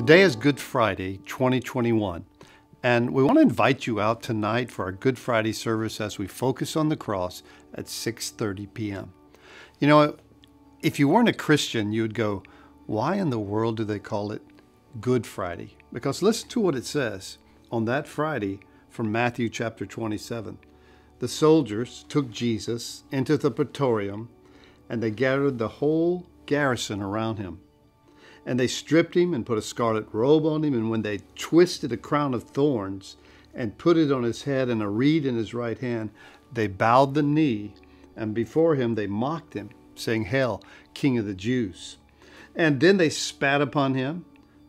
Today is Good Friday 2021, and we want to invite you out tonight for our Good Friday service as we focus on the cross at 6:30 p.m. You know, if you weren't a Christian, you'd go, "Why in the world do they call it Good Friday?" Because listen to what it says on that Friday from Matthew chapter 27. The soldiers took Jesus into the praetorium, and they gathered the whole garrison around him. And they stripped him and put a scarlet robe on him. And when they twisted a crown of thorns and put it on his head and a reed in his right hand, they bowed the knee. And before him they mocked him, saying, Hail, King of the Jews. And then they spat upon him,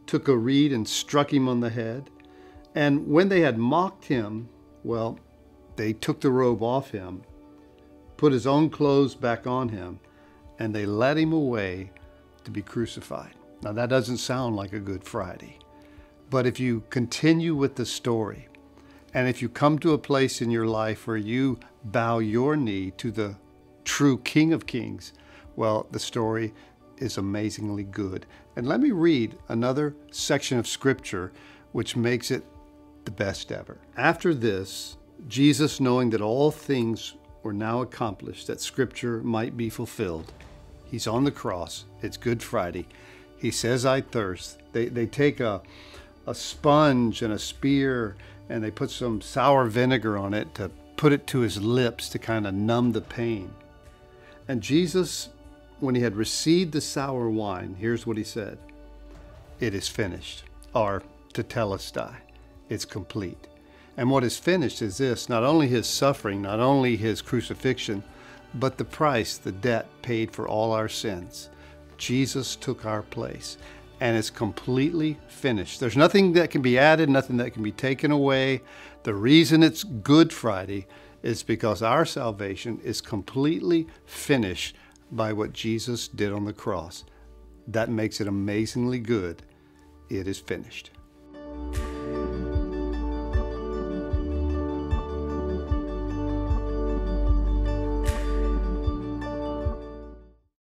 took a reed and struck him on the head. And when they had mocked him, well, they took the robe off him, put his own clothes back on him, and they led him away to be crucified. Now, that doesn't sound like a Good Friday. But if you continue with the story, and if you come to a place in your life where you bow your knee to the true King of Kings, well, the story is amazingly good. And let me read another section of Scripture which makes it the best ever. After this, Jesus, knowing that all things were now accomplished, that Scripture might be fulfilled, he's on the cross. It's Good Friday. He says, I thirst. They, they take a, a sponge and a spear and they put some sour vinegar on it to put it to his lips to kind of numb the pain. And Jesus, when he had received the sour wine, here's what he said It is finished, or tetelestai, it's complete. And what is finished is this not only his suffering, not only his crucifixion, but the price, the debt paid for all our sins. Jesus took our place and it's completely finished. There's nothing that can be added, nothing that can be taken away. The reason it's Good Friday is because our salvation is completely finished by what Jesus did on the cross. That makes it amazingly good. It is finished.